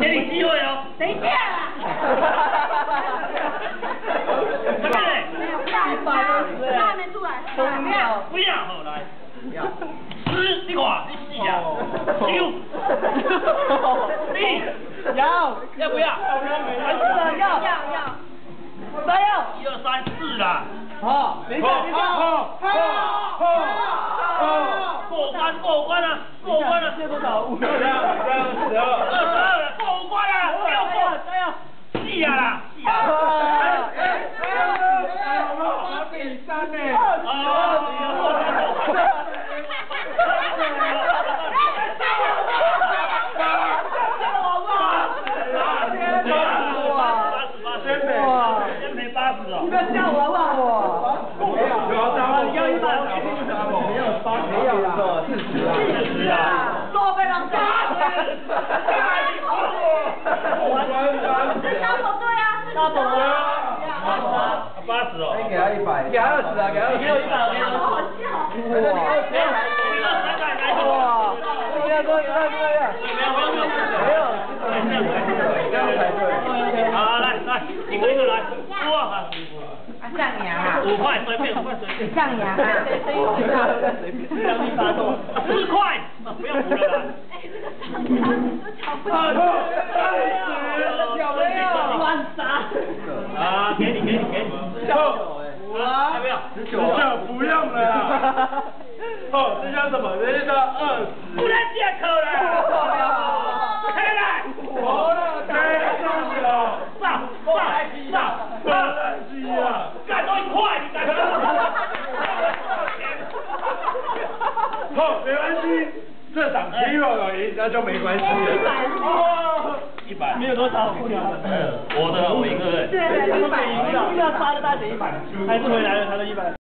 给你机会哦。等一下啦。快点，不要，不要，他还没出来。不要。不要，好来。不要。吃，你看，你死啊！丢。你要要不要？还是要要要。加油！一二三四啦。好，等一下，等一下，好，好，好，好，过关，过关了，过关了。这多少？五十二，二十二，二十二了，过关了，六过，加油！四啊啦，四啊。八十哦。不要吓我好不好？没有，要一百，没有八，没有，四十啦，四十啊奖。大宝对啊，大宝啊。八十哦。给他一百，给他二十啊，给他给我一百，给他好笑。哇，这样这样这样，没有，这样才对。好，来来，一个一个来，哇，像羊啊。五块随便，五块随便。像羊啊。让你打动。十块，不要补了啦。有没有？乱杀。啊，给你给你给你。五啊，要不要？十九，不用了啦。哦，这叫什么？这叫二十。不能借口了。开来。好了，开上了。上上上，不能机啊！干多一块，你敢？好，没关系，这场 hero 有赢，那就没关系了。没有多少，不了。我的我赢对不对？对对，一百。一个八的大姐一百，还是回来了他的一百。